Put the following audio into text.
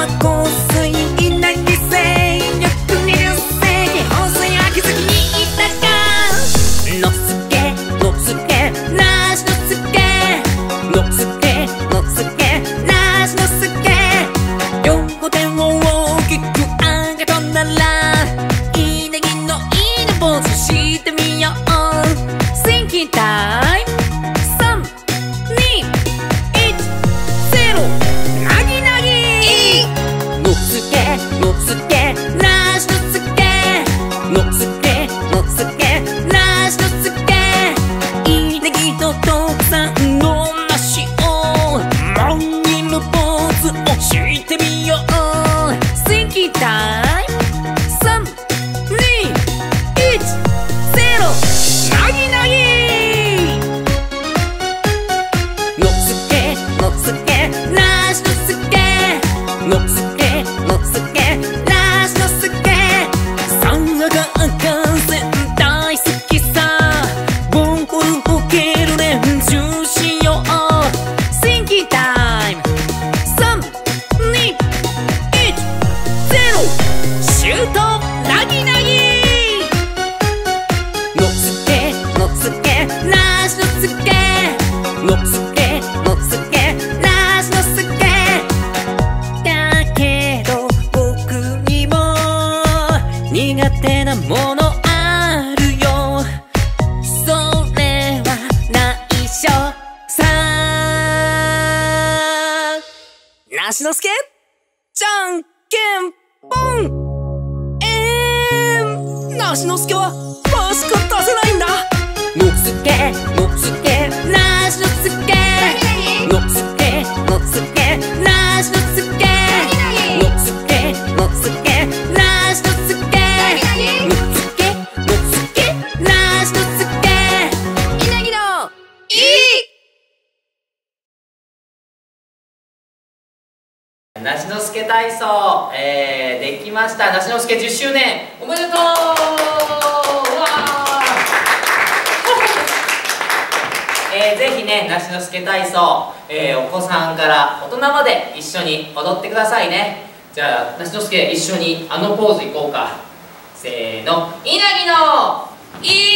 uma confusão. タイム3 2 1 0なぎなぎのつけのつけなしのつけのつけのつけ。のつけのつけなしのつけ。だけど僕にも苦手なものあるよ。それは内緒さ。なしのすけじゃんけんぽん。えーなしのすけはマスク出せないんだ。のつけのつけ。なしのつけのつけのつけなしのつけのつけのつけなしのつけのつけのつけなしのつけ稲城のいい梨之助体操、えー、できました梨之助10周年おめでとうね梨之助体操、えー、お子さんから大人まで一緒に踊ってくださいね。じゃあ梨之助一緒にあのポーズいこうか。せーの。稲城のいい